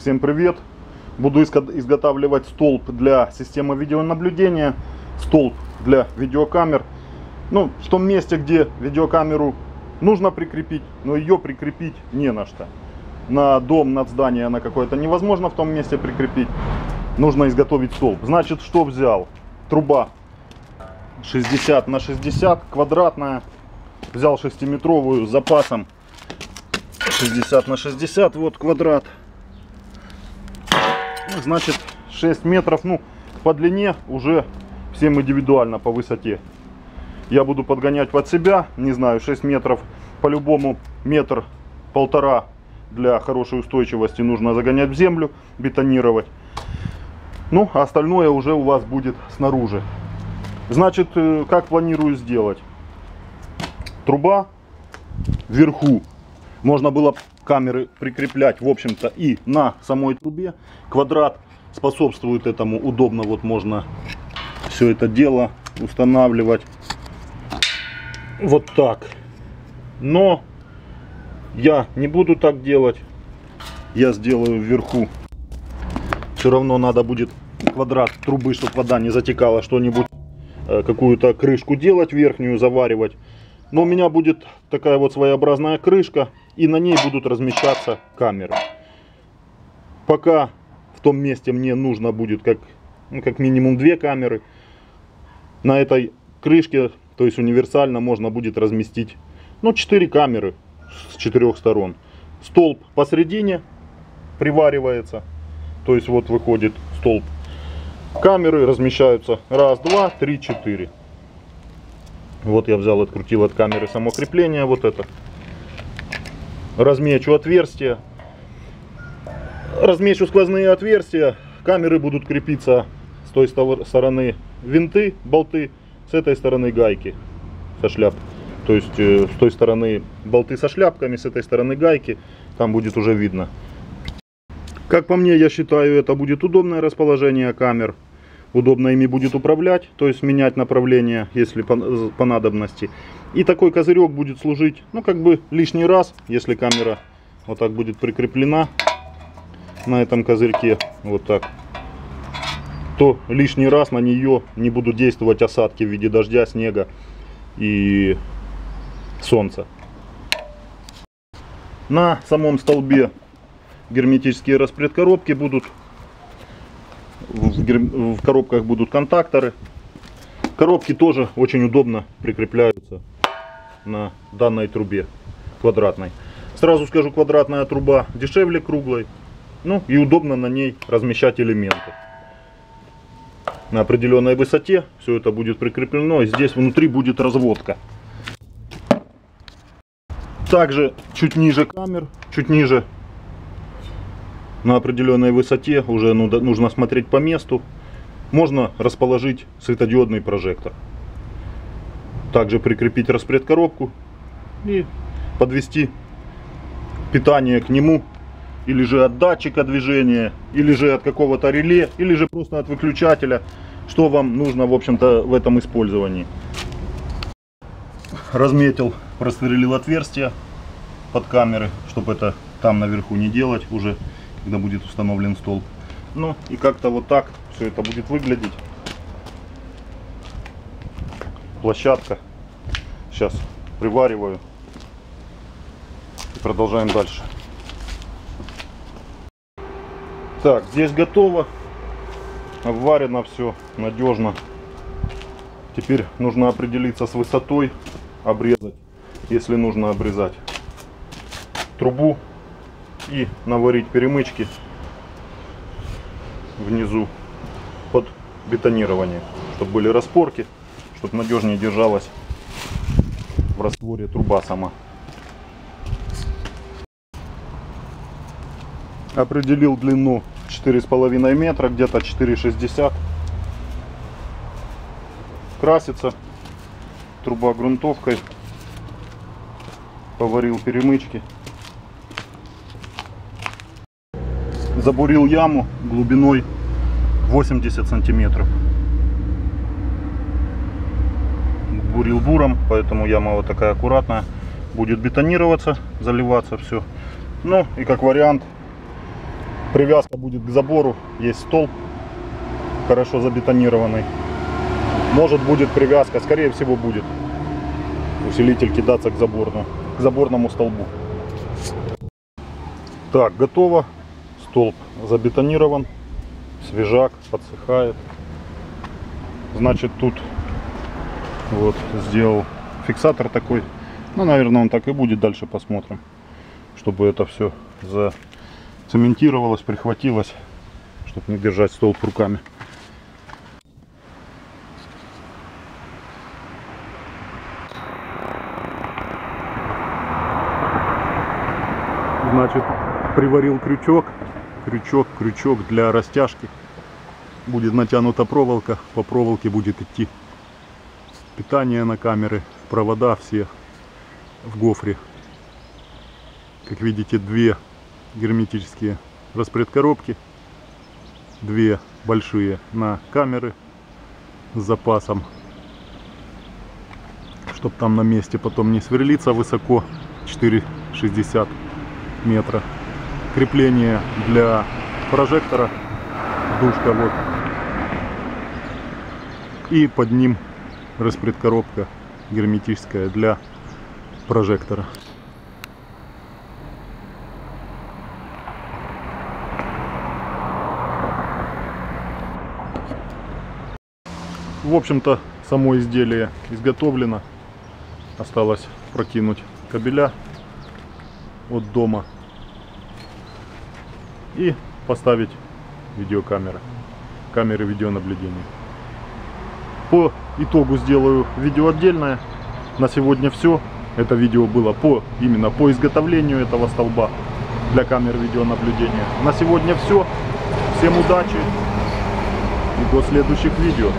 Всем привет! Буду изготавливать столб для системы видеонаблюдения, столб для видеокамер. Ну, в том месте, где видеокамеру нужно прикрепить, но ее прикрепить не на что. На дом, на здание на какое-то невозможно в том месте прикрепить. Нужно изготовить столб. Значит, что взял? Труба 60 на 60, квадратная. Взял 6-метровую с запасом 60 на 60, вот квадрат. Значит 6 метров, ну по длине уже всем индивидуально по высоте. Я буду подгонять под себя, не знаю, 6 метров, по-любому метр полтора для хорошей устойчивости нужно загонять в землю, бетонировать. Ну, а остальное уже у вас будет снаружи. Значит, э, как планирую сделать? Труба вверху. Можно было камеры прикреплять, в общем-то, и на самой трубе. Квадрат способствует этому. Удобно вот можно все это дело устанавливать. Вот так. Но я не буду так делать. Я сделаю вверху. Все равно надо будет квадрат трубы, чтобы вода не затекала, что-нибудь, э, какую-то крышку делать верхнюю, заваривать. Но у меня будет такая вот своеобразная крышка, и на ней будут размещаться камеры. Пока в том месте мне нужно будет как, ну, как минимум две камеры. На этой крышке, то есть универсально, можно будет разместить ну, 4 камеры с четырех сторон. Столб посередине приваривается, то есть вот выходит столб. Камеры размещаются раз, два, три, четыре. Вот я взял, открутил от камеры само крепление, вот это. Размечу отверстия. Размечу сквозные отверстия. Камеры будут крепиться с той стороны винты, болты, с этой стороны гайки со шляп. То есть э, с той стороны болты со шляпками, с этой стороны гайки. Там будет уже видно. Как по мне, я считаю, это будет удобное расположение камер удобно ими будет управлять, то есть менять направление, если по, по надобности. И такой козырек будет служить, ну как бы лишний раз, если камера вот так будет прикреплена на этом козырьке, вот так, то лишний раз на нее не будут действовать осадки в виде дождя, снега и солнца. На самом столбе герметические распредкоробки будут в, коробках будут контакторы. Коробки тоже очень удобно прикрепляются на данной трубе квадратной. Сразу скажу, квадратная труба дешевле круглой. Ну и удобно на ней размещать элементы. На определенной высоте все это будет прикреплено. И здесь внутри будет разводка. Также чуть ниже камер, чуть ниже на определенной высоте, уже ну, нужно смотреть по месту, можно расположить светодиодный прожектор. Также прикрепить распредкоробку и подвести питание к нему или же от датчика движения, или же от какого-то реле, или же просто от выключателя, что вам нужно в общем-то в этом использовании. Разметил, просверлил отверстие под камеры, чтобы это там наверху не делать уже когда будет установлен столб. Ну и как-то вот так все это будет выглядеть. Площадка. Сейчас привариваю. И продолжаем дальше. Так, здесь готово. Обварено все надежно. Теперь нужно определиться с высотой, обрезать, если нужно обрезать трубу и наварить перемычки внизу под бетонирование, чтобы были распорки, чтобы надежнее держалась в растворе труба сама. Определил длину 4,5 метра, где-то 4,60. Красится труба грунтовкой. Поварил перемычки. Забурил яму глубиной 80 сантиметров. Бурил буром, поэтому яма вот такая аккуратная. Будет бетонироваться, заливаться все. Ну и как вариант Привязка будет к забору. Есть столб хорошо забетонированный. Может будет привязка, скорее всего будет. Усилитель кидаться к заборному, к заборному столбу. Так, готово. Столб забетонирован. Свежак подсыхает. Значит, тут вот сделал фиксатор такой. Ну, наверное, он так и будет. Дальше посмотрим. Чтобы это все зацементировалось, прихватилось. Чтобы не держать столб руками. Значит, приварил крючок. Крючок, крючок для растяжки. Будет натянута проволока. По проволоке будет идти питание на камеры, провода все в гофре. Как видите, две герметические распредкоробки, две большие на камеры с запасом, чтобы там на месте потом не сверлиться высоко, 4,60 метра. Крепление для прожектора, душка вот, и под ним распредкоробка герметическая для прожектора. В общем-то, само изделие изготовлено. Осталось прокинуть кабеля от дома и поставить видеокамеры, камеры видеонаблюдения. По итогу сделаю видео отдельное. На сегодня все. Это видео было по именно по изготовлению этого столба для камер видеонаблюдения. На сегодня все. Всем удачи и до следующих видео.